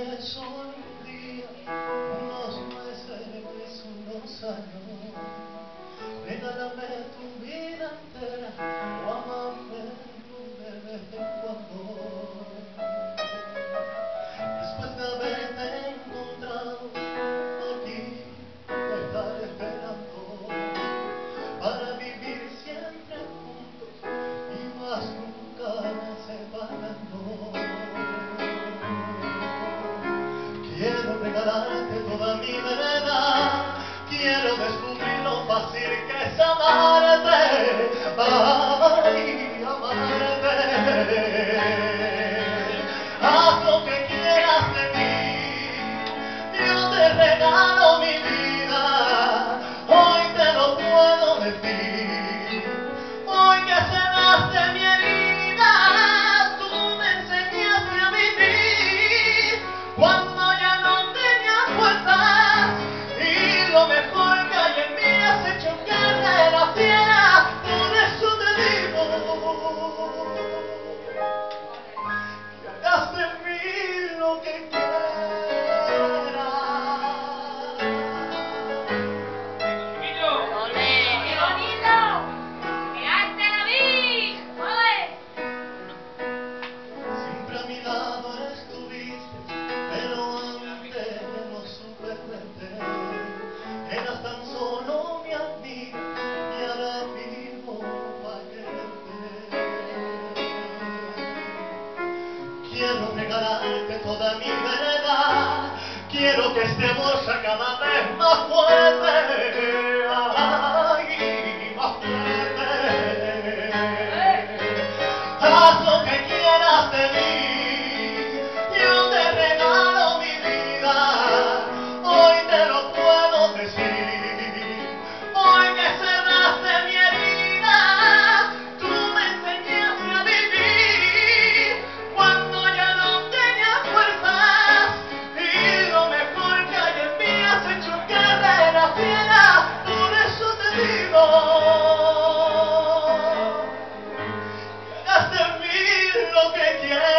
It's un día para darte toda mi verdad. Quiero descubrir lo fácil que es amar. toda mi verdad. Quiero que este amor se acabe más fuerte. lo que.